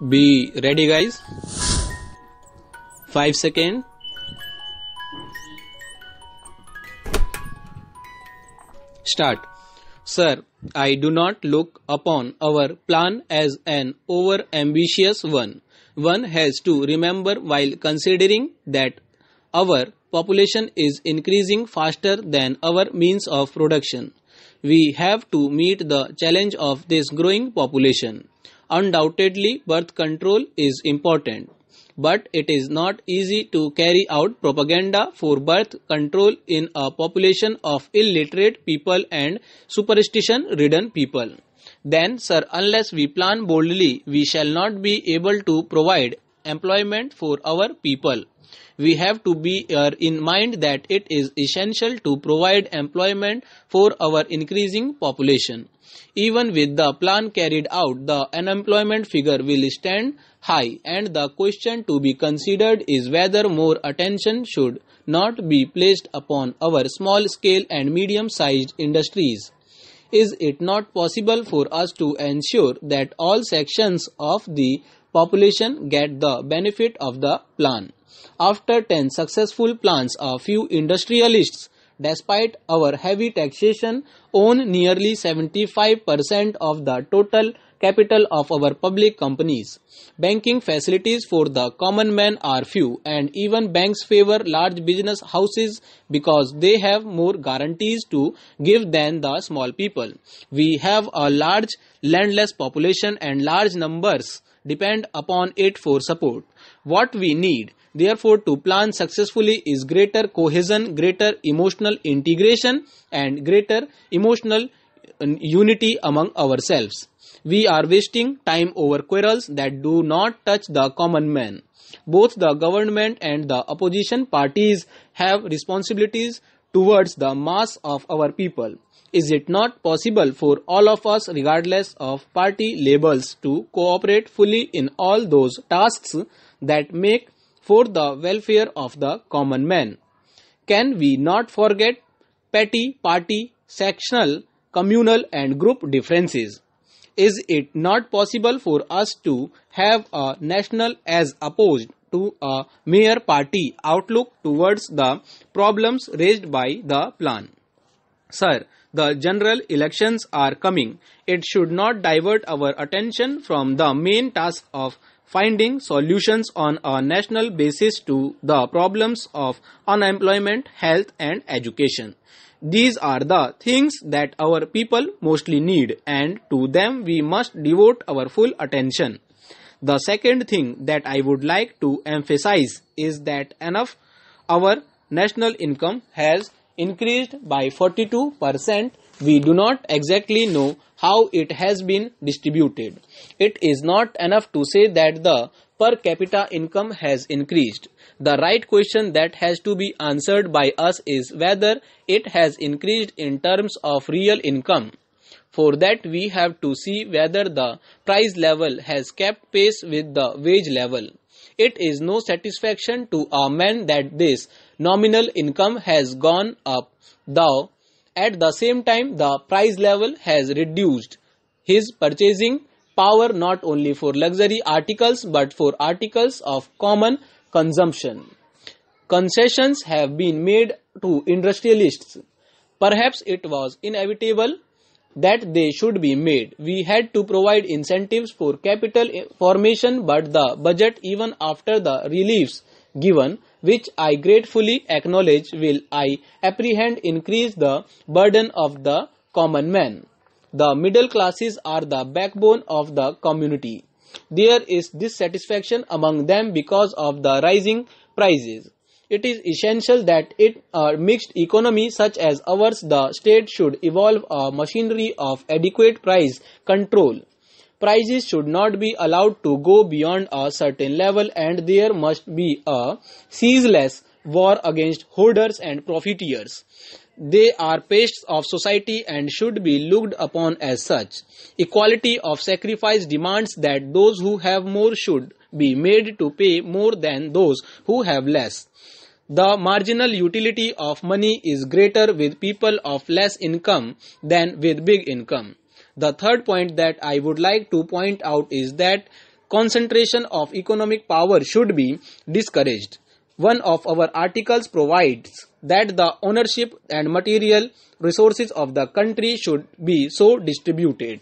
Be ready guys. 5 second. Start. Sir, I do not look upon our plan as an over ambitious one. One has to remember while considering that our population is increasing faster than our means of production. We have to meet the challenge of this growing population. Undoubtedly, birth control is important but it is not easy to carry out propaganda for birth control in a population of illiterate people and superstition ridden people. Then, sir, unless we plan boldly, we shall not be able to provide employment for our people. We have to be uh, in mind that it is essential to provide employment for our increasing population. Even with the plan carried out, the unemployment figure will stand high and the question to be considered is whether more attention should not be placed upon our small scale and medium sized industries. Is it not possible for us to ensure that all sections of the population get the benefit of the plan? After 10 successful plans, a few industrialists despite our heavy taxation, own nearly 75% of the total capital of our public companies. Banking facilities for the common man are few, and even banks favor large business houses because they have more guarantees to give than the small people. We have a large landless population, and large numbers depend upon it for support. What we need Therefore, to plan successfully is greater cohesion, greater emotional integration, and greater emotional uh, unity among ourselves. We are wasting time over quarrels that do not touch the common man. Both the government and the opposition parties have responsibilities towards the mass of our people. Is it not possible for all of us, regardless of party labels, to cooperate fully in all those tasks that make for the welfare of the common man. Can we not forget petty party, sectional, communal and group differences? Is it not possible for us to have a national as opposed to a mere party outlook towards the problems raised by the plan? Sir, the general elections are coming. It should not divert our attention from the main task of finding solutions on a national basis to the problems of unemployment, health and education. These are the things that our people mostly need and to them we must devote our full attention. The second thing that I would like to emphasize is that enough our national income has increased by 42%. We do not exactly know how it has been distributed. It is not enough to say that the per capita income has increased. The right question that has to be answered by us is whether it has increased in terms of real income. For that, we have to see whether the price level has kept pace with the wage level. It is no satisfaction to a man that this nominal income has gone up, though at the same time the price level has reduced. His purchasing power not only for luxury articles but for articles of common consumption. Concessions have been made to industrialists. Perhaps it was inevitable that they should be made. We had to provide incentives for capital formation, but the budget, even after the reliefs given, which I gratefully acknowledge, will I apprehend increase the burden of the common man. The middle classes are the backbone of the community. There is dissatisfaction among them because of the rising prices. It is essential that in a mixed economy such as ours, the state should evolve a machinery of adequate price control. Prices should not be allowed to go beyond a certain level and there must be a ceaseless war against hoarders and profiteers. They are pests of society and should be looked upon as such. Equality of sacrifice demands that those who have more should be made to pay more than those who have less. The marginal utility of money is greater with people of less income than with big income. The third point that I would like to point out is that concentration of economic power should be discouraged. One of our articles provides that the ownership and material resources of the country should be so distributed